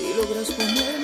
y logras poner